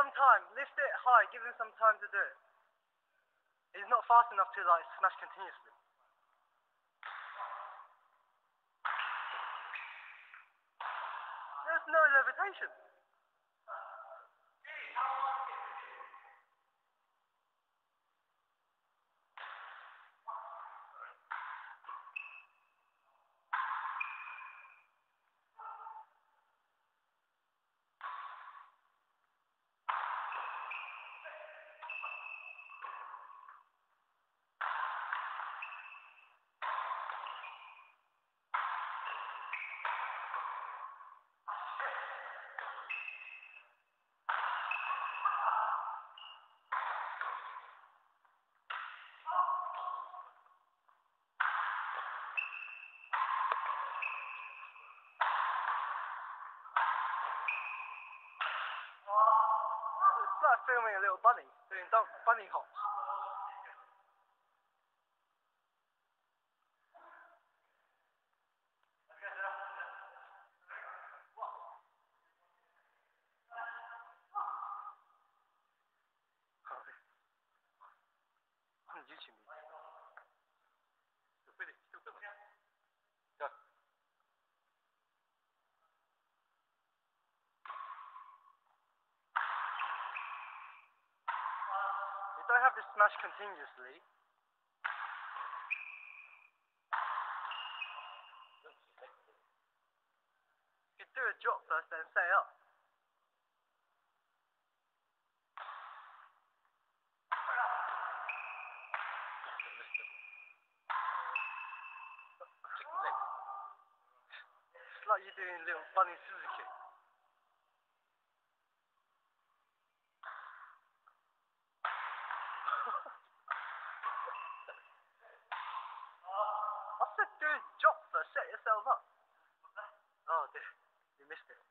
some time. Lift it high. Give him some time to do it. He's not fast enough to like smash continuously. There's no levitation. It's like filming a little bunny doing dunk bunny hops. On Don't have to smash continuously. You do a drop first, then stay up. It's like you're doing little bunny Suzuki. job for set yourself up. Oh, dude, you missed it.